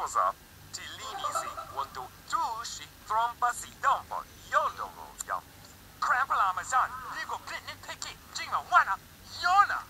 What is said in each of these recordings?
I was up. Tilini si, trompa si, dompo, yo logo, yo. Crampla my son, legal clinic picky, jinga, wana, yona.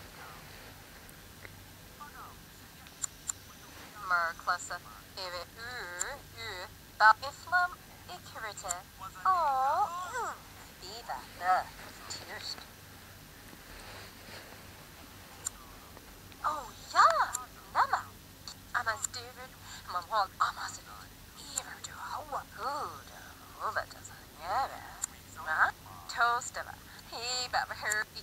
Merklasa. Eve u u. Ba iflam ikirite. Oh, mm. Viva the tears. Oh yeah, nama. Amas David, mamhol amas Ever do hawa good. Uva does a Huh? Toast of a. He baba her i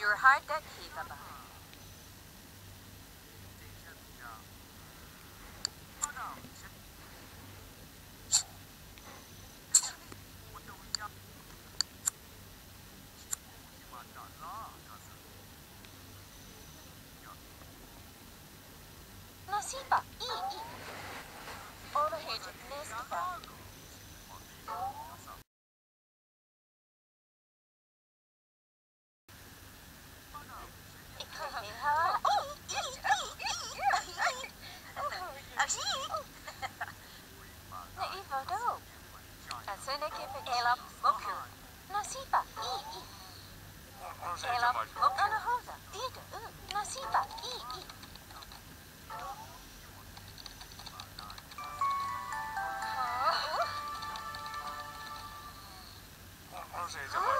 Your heart that he baba. Nasiba, the hate Nasiba. Nasiba, Elam, ana hoza, ida, nasiba, i i. Your heart that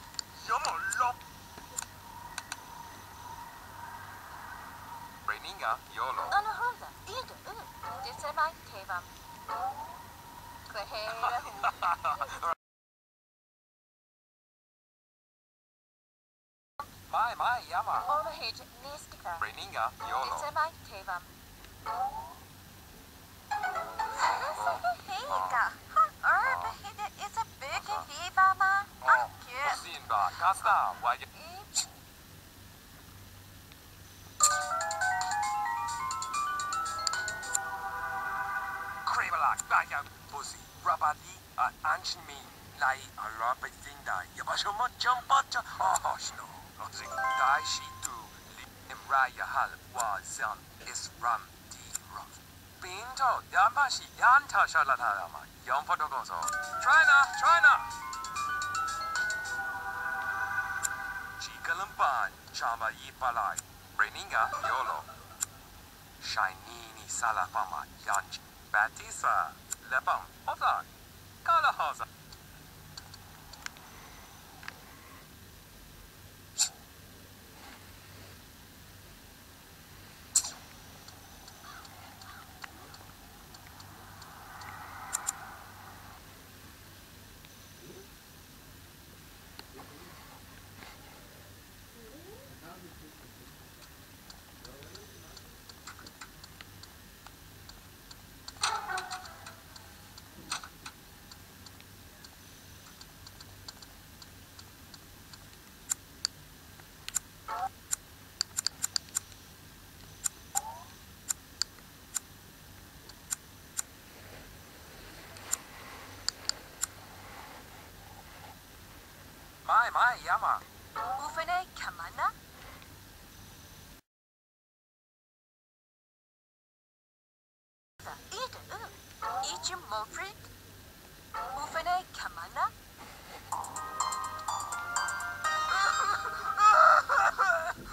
Breninga, Yolo. Ana hoza, ida, uh. Disse mai tevam. Klehera hu. My, my, Yama. Hate nistika. Breninga, Yolo. Disse mai tevam. Casta why Krabalak, Bayan, Pussy, Rabadi, and Anshmi, Lai, Arabizinda, Yabashoma, Jumpacha, oh, no. Dai shi tu, li, Imraya hal, wa zan, is ram, di ram. Binto, Yamashi, Yanta Shalatama, Yom Fotogoso. China, China! Chama Yipalai, Breninga, Yolo. Shinini Salafama, Yanch, Batisa, Lepam, Oda, Kalahaza. My, Yama. Ufene kamana? Ufene kamana? Gosh, turf.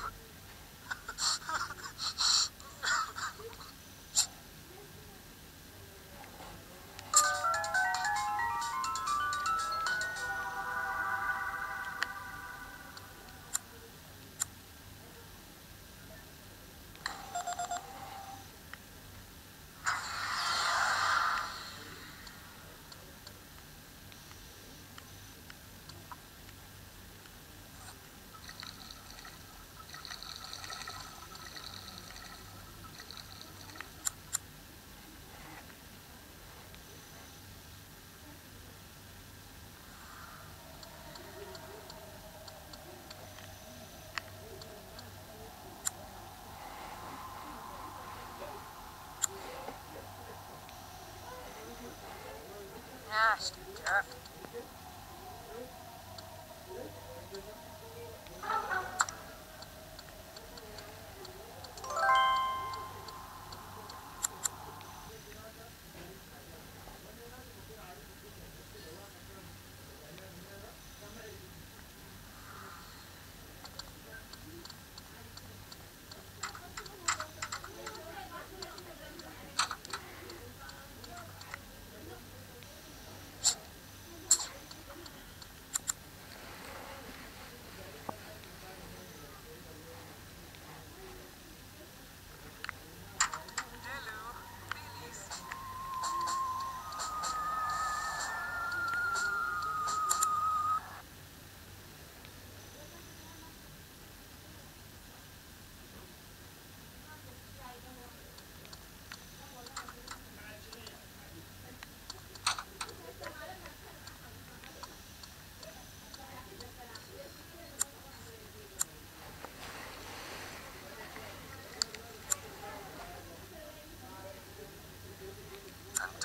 Delu,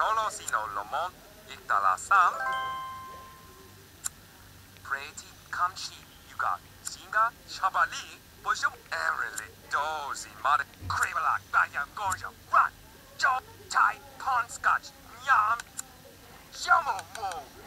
solo sino lo mont, lomon Pretty, Preti you got singa shabali bushum emrili dozy, mad kribalak baya, gorja run, job, tai pon scotch yum, Jumbo